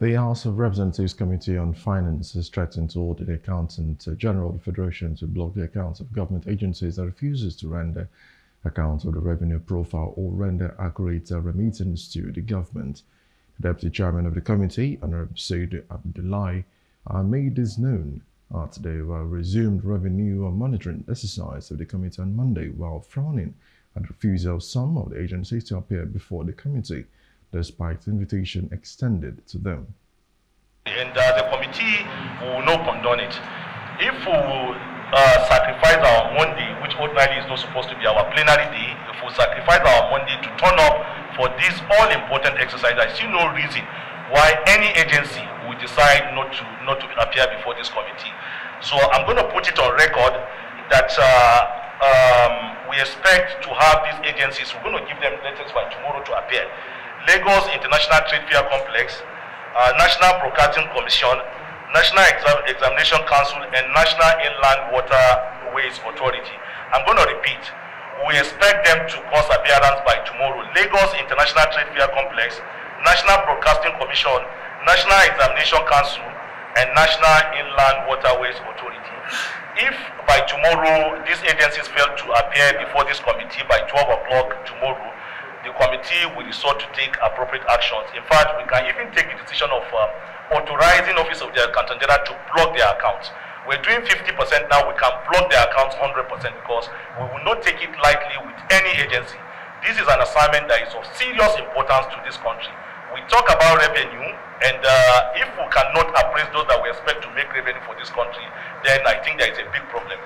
The House of Representatives Committee on Finance is threatened to order the Accountant General of the Federation to block the accounts of government agencies that refuses to render accounts of the revenue profile or render accurate remittance to the government. The Deputy Chairman of the committee, Honorable Said Abdullahi, uh, made this known at the uh, resumed revenue monitoring exercise of the committee on Monday while frowning at the refusal of some of the agencies to appear before the committee despite invitation extended to them. And uh, the committee will not condone it. If we uh, sacrifice our Monday, which ordinarily is not supposed to be our plenary day, if we sacrifice our Monday to turn up for this all-important exercise, I see no reason why any agency would decide not to not to appear before this committee. So I'm going to put it on record that uh, um, we expect to have these agencies, we're going to give them letters by tomorrow to appear. Lagos International Trade Fair Complex, uh, National Broadcasting Commission, National Exam Examination Council, and National Inland Waterways Authority. I'm going to repeat. We expect them to cause appearance by tomorrow. Lagos International Trade Fair Complex, National Broadcasting Commission, National Examination Council, and National Inland Waterways Authority. If by tomorrow these agencies fail to appear before this committee by 12 o'clock tomorrow, committee will resort to take appropriate actions. In fact, we can even take the decision of uh, authorizing Office of the Accountant General to block their accounts. We're doing 50% now, we can block their accounts 100% because we will not take it lightly with any agency. This is an assignment that is of serious importance to this country. We talk about revenue, and uh, if we cannot appraise those that we expect to make revenue for this country, then I think there is a big problem.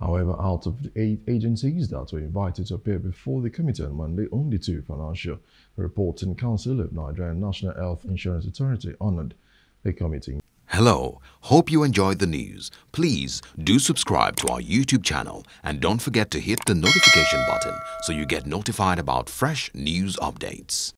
However, out of the eight agencies that were invited to appear before the committee on Monday, only two Financial Reporting Council of Nigeria and National Health Insurance Authority honored the committee. Hello, hope you enjoyed the news. Please do subscribe to our YouTube channel and don't forget to hit the notification button so you get notified about fresh news updates.